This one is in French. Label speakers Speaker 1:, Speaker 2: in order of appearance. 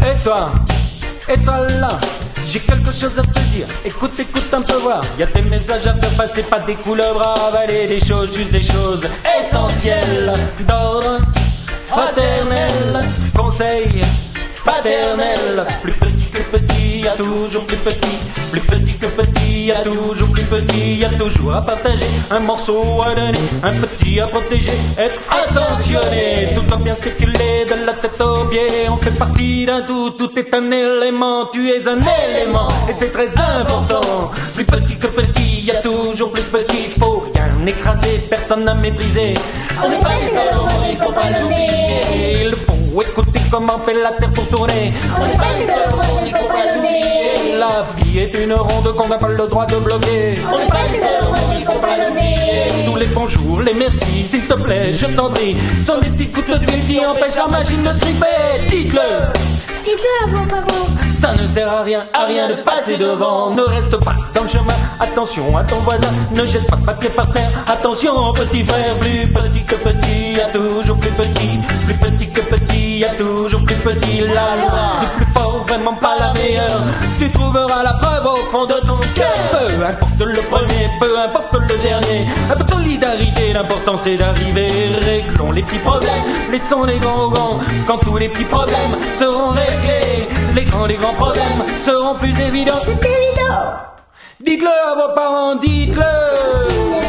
Speaker 1: Et toi Et toi là j'ai quelque chose à te dire, écoute, écoute un peu voir. Y a des messages à faire passer, pas des couleuvres à avaler, des choses, juste des choses essentielles. D'ordre fraternel, conseil paternel. Petit y a toujours plus petit. Plus petit que petit, y a toujours plus petit. Y a toujours à partager, un morceau à donner, un petit à protéger. Être attentionné, tout doit bien circuler de la tête aux pieds. On fait partie d'un tout, tout est un élément. Tu es un élément, et c'est très important. Plus petit que petit, y a toujours plus petit. Faut rien écraser, personne à mépriser.
Speaker 2: On n'est pas des salauds, il faut pas l'oublier.
Speaker 1: Il faut écouter comment fait la terre pour tourner.
Speaker 2: On n'est pas des salauds,
Speaker 1: La vie est une ronde qu'on n'a pas le droit de bloquer.
Speaker 2: On n'est pas des salauds, il faut pas l'oublier.
Speaker 1: Tous les bonjours, les merci, s'il te plaît, je t'en prie. Sont des petites gouttes d'huile qui empêchent la machine de se. Dites-le,
Speaker 2: Dites-le à vos parents.
Speaker 1: ça ne sert à rien, à rien de passer devant. Ne reste pas dans le chemin, attention à ton voisin. Ne jette pas de papier par terre, attention petit frère. Plus petit que petit, y a toujours plus petit. Plus petit que petit, y a toujours plus petit. La loi Tu trouveras la preuve au fond de ton cœur. Peu importe le premier, peu importe le dernier. Un peu de solidarité, l'important c'est d'arriver. Réglons les petits problèmes, laissons les grands aux grands. Quand tous les petits problèmes seront réglés, les grands, les grands problèmes seront plus évidents.
Speaker 2: C'est évident.
Speaker 1: Dites-le à vos parents, dites-le.